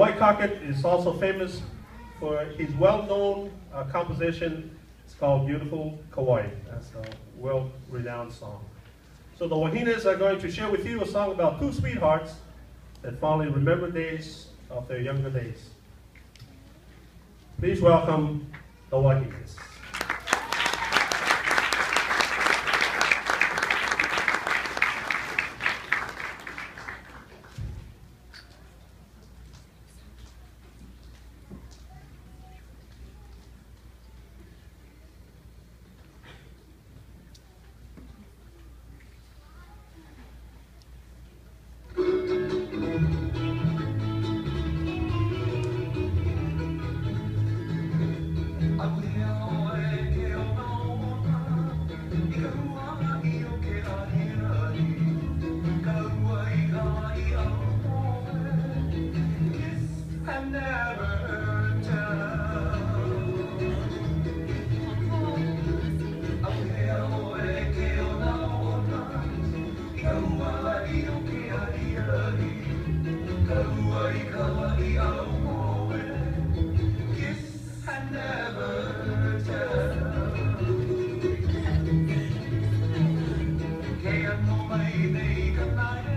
Roy Crockett is also famous for his well-known uh, composition. It's called Beautiful Kauai. That's a well-renowned song. So the Wahinas are going to share with you a song about two sweethearts that fondly remember days of their younger days. Please welcome the Wahinas. Can't no way they could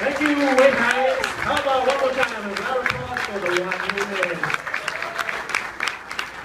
Thank you, Wayne Hyatt. How about